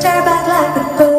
Stare back like a